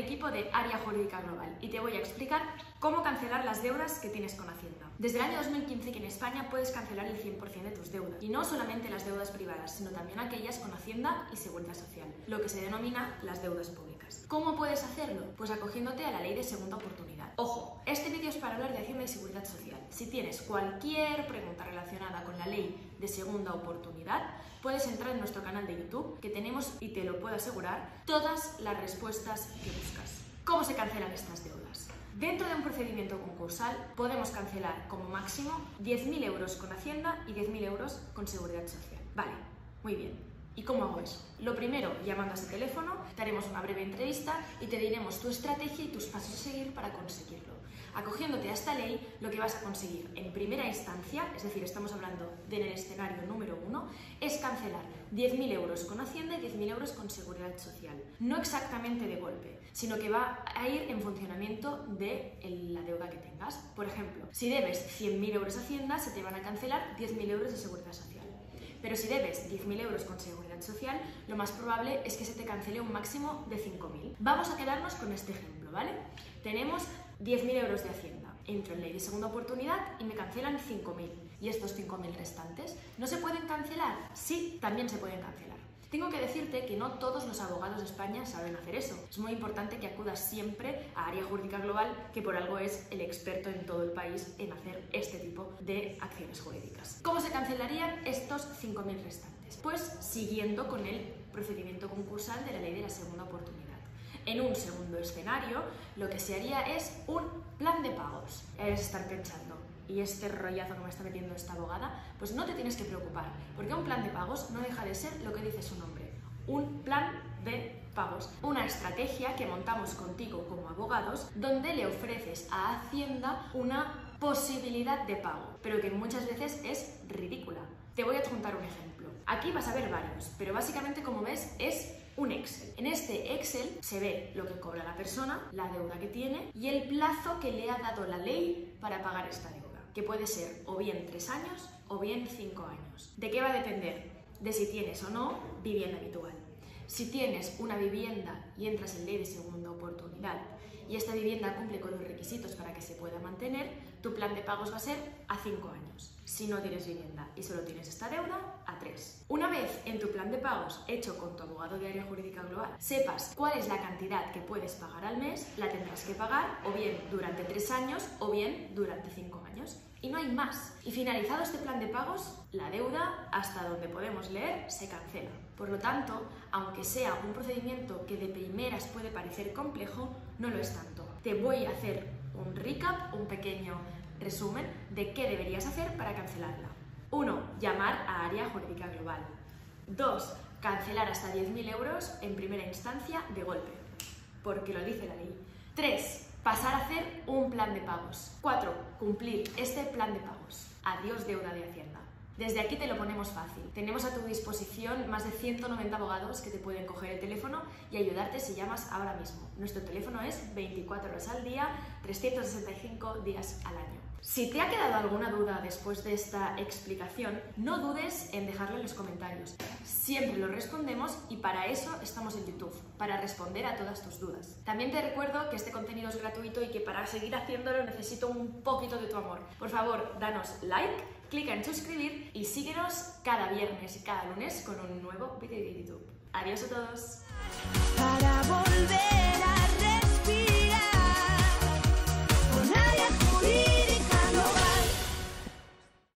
equipo de Área Jurídica Global y te voy a explicar cómo cancelar las deudas que tienes con Hacienda. Desde el año 2015 que en España puedes cancelar el 100% de tus deudas y no solamente las deudas privadas, sino también aquellas con Hacienda y Seguridad Social, lo que se denomina las deudas públicas. ¿Cómo puedes hacerlo? Pues acogiéndote a la ley de segunda oportunidad. Ojo, este vídeo es para hablar de Hacienda y Seguridad Social. Si tienes cualquier pregunta relacionada con la ley de segunda oportunidad, puedes entrar en nuestro canal de YouTube, que tenemos, y te lo puedo asegurar, todas las respuestas que buscas. ¿Cómo se cancelan estas deudas? Dentro de un procedimiento concursal podemos cancelar como máximo 10.000 euros con Hacienda y 10.000 euros con Seguridad Social. Vale, muy bien. ¿Y cómo hago eso? Lo primero, llamando a ese teléfono, te haremos una breve entrevista y te diremos tu estrategia y tus pasos a seguir para conseguirlo. Acogiéndote a esta ley, lo que vas a conseguir en primera instancia, es decir, estamos hablando del escenario número uno, es cancelar 10.000 euros con Hacienda y 10.000 euros con Seguridad Social. No exactamente de golpe, sino que va a ir en funcionamiento de la deuda que tengas. Por ejemplo, si debes 100.000 euros a Hacienda, se te van a cancelar 10.000 euros de Seguridad Social. Pero si debes 10.000 euros con seguridad social, lo más probable es que se te cancele un máximo de 5.000. Vamos a quedarnos con este ejemplo, ¿vale? Tenemos 10.000 euros de Hacienda. Entro en ley de segunda oportunidad y me cancelan 5.000. ¿Y estos 5.000 restantes? ¿No se pueden cancelar? Sí, también se pueden cancelar. Tengo que decirte que no todos los abogados de España saben hacer eso. Es muy importante que acudas siempre a Área Jurídica Global, que por algo es el experto en todo el país en hacer este tipo de acciones jurídicas. ¿Cómo se cancelarían estos 5.000 restantes? Pues siguiendo con el procedimiento concursal de la ley de la segunda oportunidad. En un segundo escenario, lo que se haría es un plan de pagos. Es estar pensando, y este rollazo que me está metiendo esta abogada, pues no te tienes que preocupar, porque un plan de pagos no deja de ser lo que dice su nombre, un plan de pagos, una estrategia que montamos contigo como abogados, donde le ofreces a Hacienda una posibilidad de pago, pero que muchas veces es ridícula. Te voy a contar un ejemplo. Aquí vas a ver varios, pero básicamente como ves es un Excel. En este Excel se ve lo que cobra la persona, la deuda que tiene y el plazo que le ha dado la ley para pagar esta deuda que puede ser o bien tres años o bien cinco años. ¿De qué va a depender? De si tienes o no vivienda habitual. Si tienes una vivienda y entras en ley de segunda oportunidad y esta vivienda cumple con los requisitos para que se pueda mantener, tu plan de pagos va a ser a 5 años. Si no tienes vivienda y solo tienes esta deuda, a 3. Una vez en tu plan de pagos hecho con tu abogado de área jurídica global, sepas cuál es la cantidad que puedes pagar al mes, la tendrás que pagar o bien durante 3 años o bien durante 5 años. Y no hay más. Y finalizado este plan de pagos, la deuda, hasta donde podemos leer, se cancela. Por lo tanto, aunque sea un procedimiento que de primeras puede parecer complejo, no lo es tanto. Te voy a hacer un recap, un pequeño resumen de qué deberías hacer para cancelarla. 1. Llamar a Área Jurídica Global. 2. Cancelar hasta 10.000 euros en primera instancia de golpe, porque lo dice la ley. 3 Pasar a hacer un plan de pagos. 4. Cumplir este plan de pagos. Adiós deuda de Hacienda. Desde aquí te lo ponemos fácil. Tenemos a tu disposición más de 190 abogados que te pueden coger el teléfono y ayudarte si llamas ahora mismo. Nuestro teléfono es 24 horas al día, 365 días al año. Si te ha quedado alguna duda después de esta explicación, no dudes en dejarlo en los comentarios. Siempre lo respondemos y para eso estamos en YouTube, para responder a todas tus dudas. También te recuerdo que este contenido es gratuito y que para seguir haciéndolo necesito un poquito de tu amor. Por favor, danos like, clica en suscribir y síguenos cada viernes y cada lunes con un nuevo vídeo de YouTube. Adiós a todos.